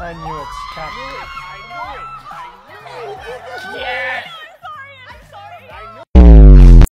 I knew it's Captain.